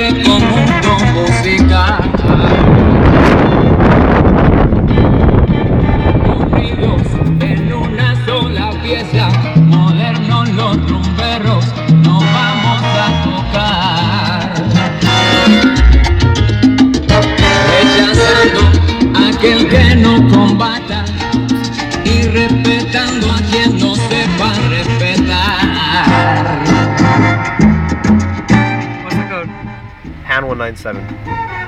fuerte como un don musical. Unidos en una sola pieza, modernos los rumberos, no vamos a tocar. Rechazando aquel que no combata y and 197.